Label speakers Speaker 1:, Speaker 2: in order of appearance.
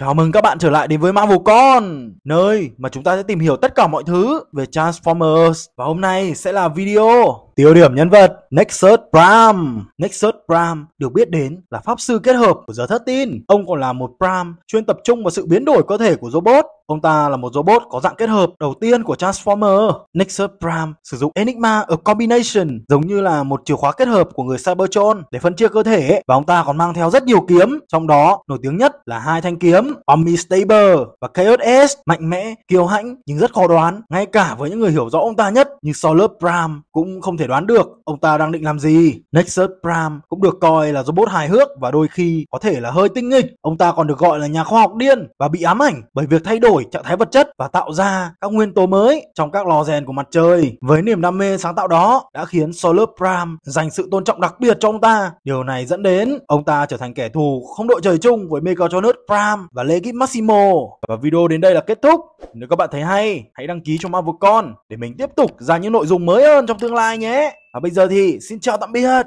Speaker 1: Chào mừng các bạn trở lại đến với Marvel Con, nơi mà chúng ta sẽ tìm hiểu tất cả mọi thứ về Transformers. Và hôm nay sẽ là video tiêu điểm nhân vật Nexus Prime. Nexus Prime được biết đến là pháp sư kết hợp của giờ Thất Tin. Ông còn là một Prime chuyên tập trung vào sự biến đổi cơ thể của robot. Ông ta là một robot có dạng kết hợp đầu tiên của Transformer. Nexus Prime sử dụng Enigma A Combination giống như là một chìa khóa kết hợp của người Cybertron để phân chia cơ thể và ông ta còn mang theo rất nhiều kiếm, trong đó nổi tiếng nhất là hai thanh kiếm Omni Staber và Chaos S mạnh mẽ, kiêu hãnh nhưng rất khó đoán. Ngay cả với những người hiểu rõ ông ta nhất như Solar Prime cũng không thể đoán được ông ta đang định làm gì. Nexus Prime cũng được coi là robot hài hước và đôi khi có thể là hơi tinh nghịch. Ông ta còn được gọi là nhà khoa học điên và bị ám ảnh bởi việc thay đổi trạng thái vật chất và tạo ra các nguyên tố mới trong các lò rèn của mặt trời. Với niềm đam mê sáng tạo đó đã khiến Solar Prime dành sự tôn trọng đặc biệt cho ông ta. Điều này dẫn đến ông ta trở thành kẻ thù không đội trời chung với Megatronus Prime và Legit Maximo. Và video đến đây là kết thúc. Nếu các bạn thấy hay, hãy đăng ký cho Marvel Con để mình tiếp tục ra những nội dung mới hơn trong tương lai nhé. Và bây giờ thì xin chào tạm biệt.